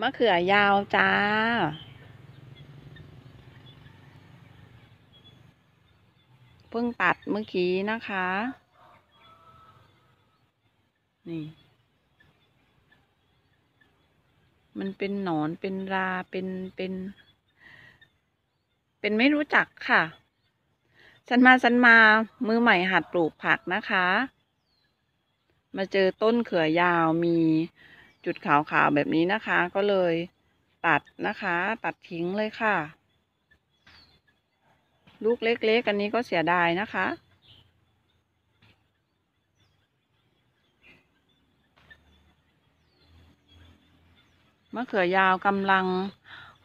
มะเขือยาวจ้า เพิ่งตัดเมื่อกี้นะคะ นี่ มันเป็นหนอนเป็นราเป็นเป็น เป็นไม่รู้จักค่ะฉันมาฉันมามือใหม่หัดปลูกผักนะคะ มาเจอต้นเขือยาวมี จุดขาวๆแบบนี้นะคะ ก็เลยตัดนะคะ ตัดทิ้งเลยค่ะ ลูกเล็กๆอันนี้ก็เสียดายนะคะมะเขือยาวกำลัง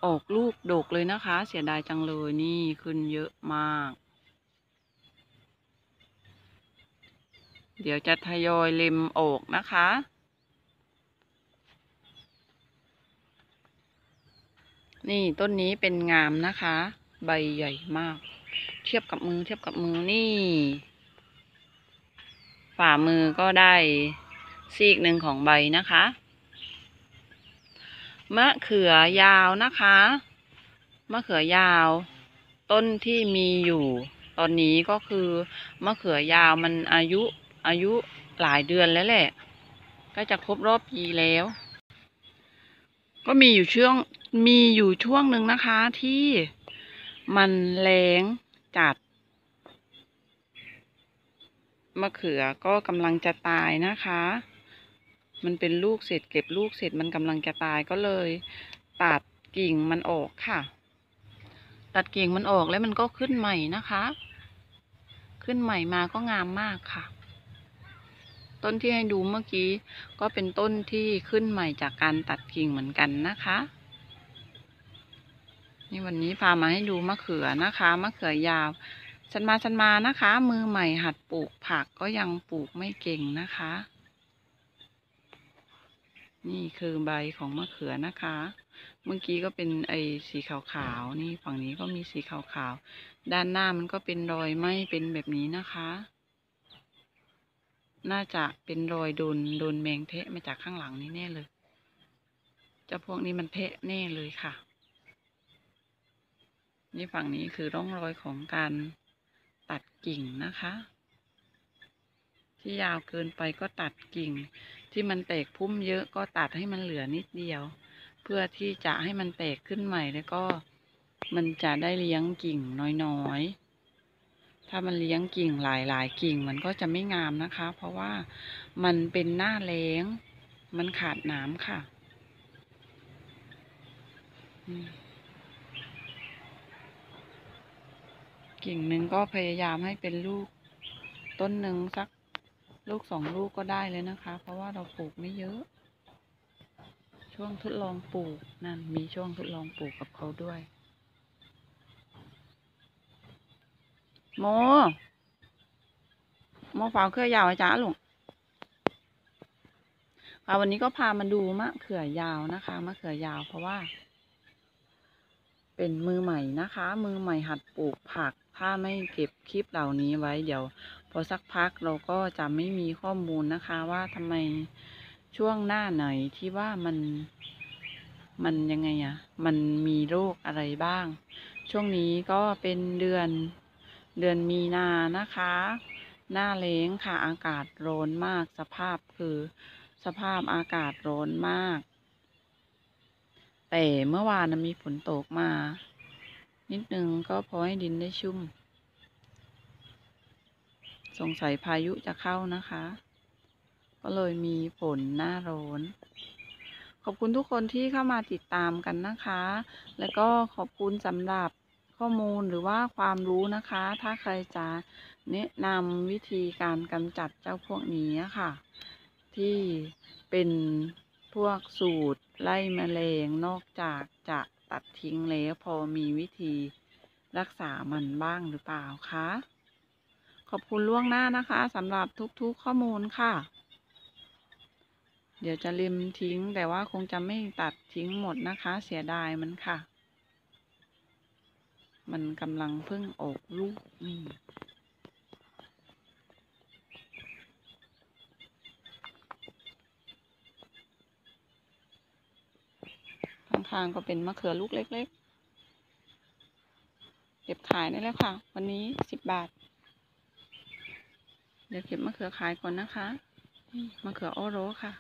ออกลูกดกเลยนะคะ เสียดายจังเลยนี่ขึ้นเยอะมาก เดี๋ยวจะทยอยเล็มออกนะคะ นี่ต้นนี้เป็นงามนะคะ ใบใหญ่มาก เทียบกับมือเทียบกับมือนี่ ฝ่ามือก็ได้ซีกหนึ่งของใบนะคะ มะเขือยาวนะคะ มะเขือยาว ต้นที่มีอยู่ ตอนนี้ก็คือมะเขือยาวมันอายุอายุหลายเดือนแล้วแหละ ก็จะครบรอบปีแล้ว ก็มีอยู่ช่วง มีอยู่ช่วงหนึ่งนะคะที่มันแรงจัด มะเขือก็กำลังจะตายนะคะ มันเป็นลูกเสร็จเก็บลูกเสร็จมันกำลังจะตายก็เลย ตัดกิ่งมันออกค่ะ ตัดกิ่งมันออกแล้วมันก็ขึ้นใหม่นะคะ ขึ้นใหม่มาก็งามมากค่ะต้นที่ให้ดูเมื่อกี้ก็เป็นต้นที่ขึ้นใหม่จากการตัดกิ่งเหมือนกันนะคะ นี่วันนี้พามาให้ดูมะเขือนะคะมะเขือยาวฉันมาฉันมานะคะ มือใหม่หัดปลูกผักก็ยังปลูกไม่เก่งนะคะ นี่คือใบของมะเขือนะคะ เมื่อกี้ก็เป็นไอสีขาวๆนี่ฝั่งนี้ก็มีสีขาวๆด้านหน้ามันก็เป็นรอยไหมเป็นแบบนี้นะคะ น่าจะเป็นรอยโดนโดนแมงเทะมาจากข้างหลังนี่แน่เลยเจ้าพวกนี้มันเทะแน่เลยค่ะ นี่ฝั่งนี้คือร่องรอยของการตัดกิ่งนะคะ ที่ยาวเกินไปก็ตัดกิ่ง ที่มันแตกพุ่มเยอะก็ตัดให้มันเหลือนิดเดียว เพื่อที่จะให้มันแตกขึ้นใหม่แล้วก็มันจะได้เลี้ยงกิ่งน้อยๆ ถ้ามันเลี้ยงกิ่งหลายๆ กิ่งมันก็จะไม่งามนะคะ เพราะว่ามันเป็นหน้าแล้ง มันขาดน้ำค่ะ อืม กิ่งหนึ่งก็พยายามให้เป็นลูกต้นหนึ่งสักลูกสองลูกก็ได้เลยนะคะ เพราะว่าเราปลูกไม่เยอะ ช่วงทดลองปลูกนั่นมีช่วงทดลองปลูกกับเขาด้วย โม โมฝาวเครือยาวอาจารย์ลุงค่ะวันนี้ก็พามาดูมะเขือยาวนะคะมะเขือยาวเพราะว่า เป็นมือใหม่นะคะ มือใหม่หัดปลูกผัก ถ้าไม่เก็บคลิปเหล่านี้ไว้เดี๋ยว พอสักพักเราก็จะไม่มีข้อมูลนะคะ ว่าทำไมช่วงหน้าไหนที่ว่ามันมันยังไงอะมันมีโรคอะไรบ้าง ช่วงนี้ก็เป็นเดือนเดือนมีนานะคะ หน้าแล้งค่ะ อากาศร้อนมาก สภาพคือ สภาพอากาศร้อนมาก แต่เมื่อวานมีฝนตกมา นิดหนึ่งก็พอให้ดินได้ชุ่ม สงสัยพายุจะเข้านะคะ ก็เลยมีฝนหน้าร้อนขอบคุณทุกคนที่เข้ามาติดตามกันนะคะ แล้วก็ขอบคุณสำหรับข้อมูลหรือว่าความรู้นะคะ ถ้าใครจะแนะนำวิธีการกำจัดเจ้าพวกนี้ค่ะ ที่เป็นพวกสูตรไล่แมลงนอกจากจะ ตัดทิ้งแล้ว พอมีวิธีรักษามันบ้างหรือเปล่าคะ ขอบคุณล่วงหน้านะคะสำหรับทุกๆข้อมูลค่ะ เดี๋ยวจะริมทิ้งแต่ว่าคงจะไม่ตัดทิ้งหมดนะคะ เสียดายมันค่ะ มันกำลังเพิ่งออกลูกนี่ ข้างๆก็เป็นมะเขือลูกเล็กๆ เก็บขายได้แล้วค่ะ วันนี้สิบบาท เดี๋ยวเก็บมะเขือขายก่อนนะคะ มะเขือโอโรค่ะ